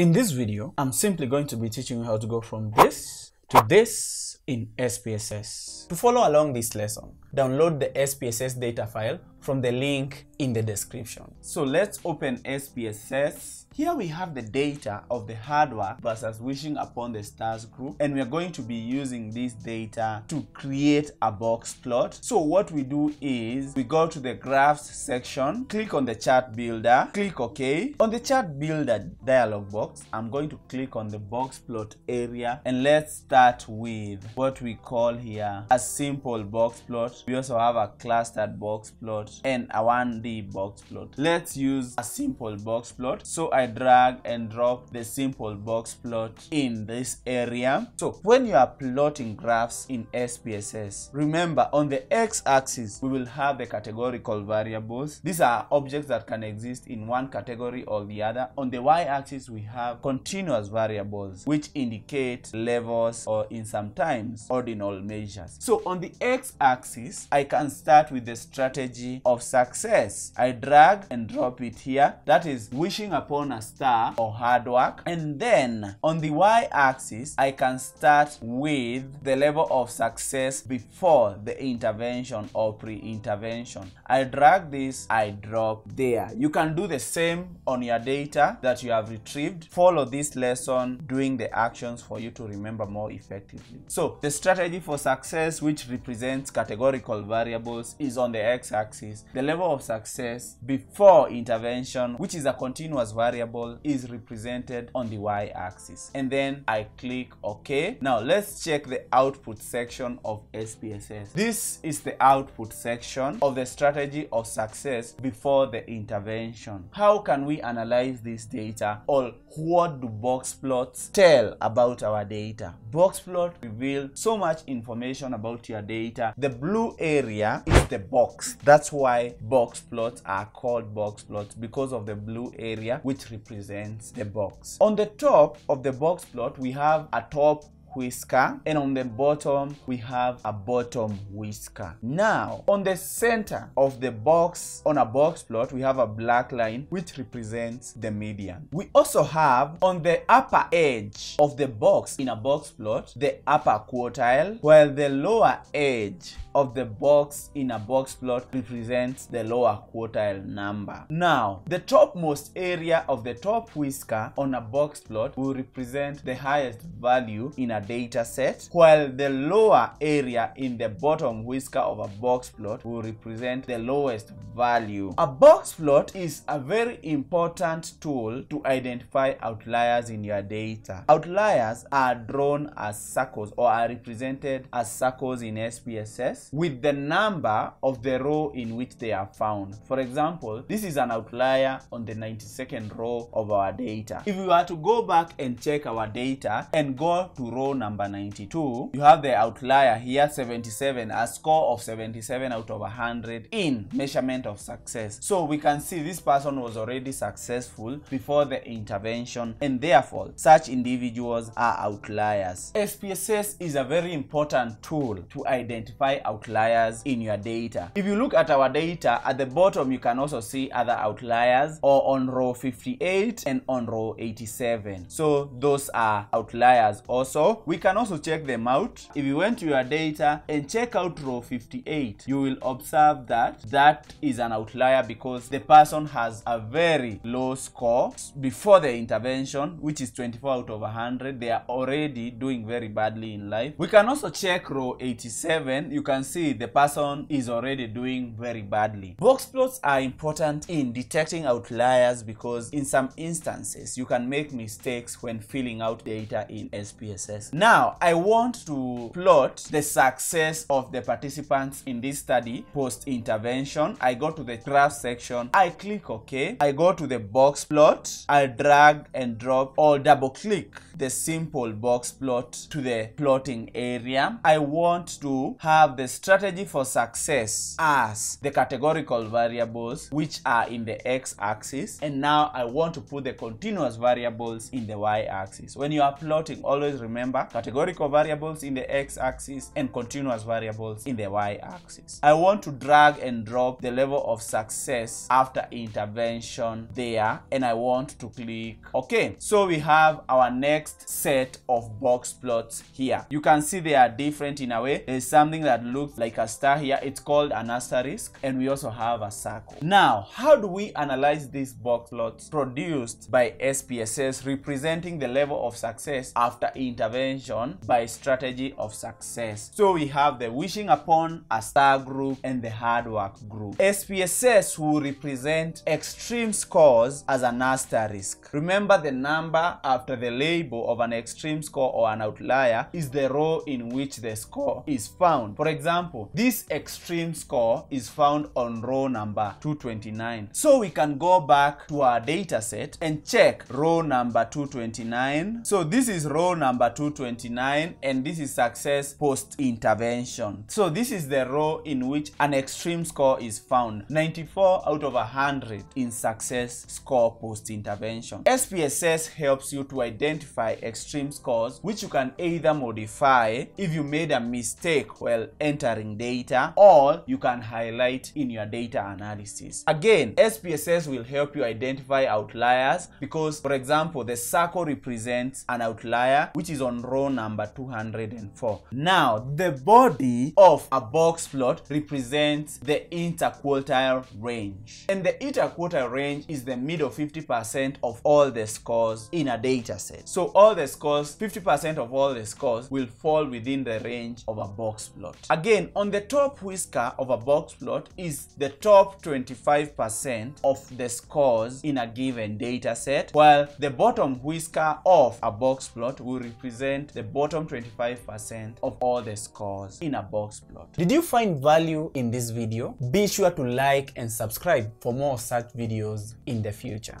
In this video, I'm simply going to be teaching you how to go from this to this in SPSS. To follow along this lesson, download the SPSS data file from the link in the description. So let's open SPSS. Here we have the data of the hardware versus wishing upon the stars group and we are going to be using this data to create a box plot. So what we do is we go to the graphs section, click on the chart builder, click OK. On the chart builder dialog box, I'm going to click on the box plot area and let's start with what we call here a simple box plot. We also have a clustered box plot and a 1D box plot. Let's use a simple box plot. So I drag and drop the simple box plot in this area. So when you are plotting graphs in SPSS, remember on the x-axis, we will have the categorical variables. These are objects that can exist in one category or the other. On the y-axis, we have continuous variables, which indicate levels or in sometimes ordinal measures. So on the x-axis, I can start with the strategy of success. I drag and drop it here. That is wishing upon a star or hard work. And then on the y-axis, I can start with the level of success before the intervention or pre-intervention. I drag this, I drop there. You can do the same on your data that you have retrieved. Follow this lesson doing the actions for you to remember more effectively. So the strategy for success which represents categorical variables is on the x-axis. The level of success before intervention which is a continuous variable is represented on the y-axis. And then I click OK. Now let's check the output section of SPSS. This is the output section of the strategy of success before the intervention. How can we analyze this data or what do box plots tell about our data? Box plot reveal so much information about your data. The blue area is the box. That's why box plots are called box plots because of the blue area which represents the box. On the top of the box plot, we have a top whisker and on the bottom we have a bottom whisker. Now on the center of the box on a box plot we have a black line which represents the median. We also have on the upper edge of the box in a box plot the upper quartile while the lower edge of the box in a box plot represents the lower quartile number. Now the topmost area of the top whisker on a box plot will represent the highest value in a data set, while the lower area in the bottom whisker of a box plot will represent the lowest value. A box plot is a very important tool to identify outliers in your data. Outliers are drawn as circles or are represented as circles in SPSS with the number of the row in which they are found. For example, this is an outlier on the 92nd row of our data. If we were to go back and check our data and go to row number 92, you have the outlier here 77, a score of 77 out of 100 in measurement of success. So we can see this person was already successful before the intervention and therefore such individuals are outliers. SPSS is a very important tool to identify outliers in your data. If you look at our data at the bottom you can also see other outliers or on row 58 and on row 87. So those are outliers also. We can also check them out. If you went to your data and check out row 58, you will observe that that is an outlier because the person has a very low score before the intervention, which is 24 out of 100. They are already doing very badly in life. We can also check row 87. You can see the person is already doing very badly. Box plots are important in detecting outliers because in some instances you can make mistakes when filling out data in SPSS. Now, I want to plot the success of the participants in this study post-intervention. I go to the graph section, I click OK, I go to the box plot, I drag and drop or double click the simple box plot to the plotting area. I want to have the strategy for success as the categorical variables which are in the x-axis and now I want to put the continuous variables in the y-axis. When you are plotting, always remember categorical variables in the x-axis, and continuous variables in the y-axis. I want to drag and drop the level of success after intervention there, and I want to click OK. So we have our next set of box plots here. You can see they are different in a way. There's something that looks like a star here. It's called an asterisk, and we also have a circle. Now, how do we analyze these box plots produced by SPSS representing the level of success after intervention by strategy of success? So we have the wishing upon a star group and the hard work group. SPSS will represent extreme scores as an asterisk. Remember the number after the label of an extreme score or an outlier is the row in which the score is found. For example, this extreme score is found on row number 229. So we can go back to our data set and check row number 229. So this is row number 229 and this is success post intervention. So this is the row in which an extreme score is found. 94 out of 100 in success score post intervention. SPSS helps you to identify extreme scores which you can either modify if you made a mistake while entering data or you can highlight in your data analysis. Again, SPSS will help you identify outliers because for example the circle represents an outlier which is on row number 204. Now the body of a box plot represents the interquartile range and the interquartile range is the middle 50% of all the scores in a data set. So all the scores, 50% of all the scores will fall within the range of a box plot. Again, on the top whisker of a box plot is the top 25% of the scores in a given data set, while the bottom whisker of a box plot will represent the bottom 25% of all the scores in a box plot. Did you find value in this video? Be sure to like and subscribe for more such videos in the future.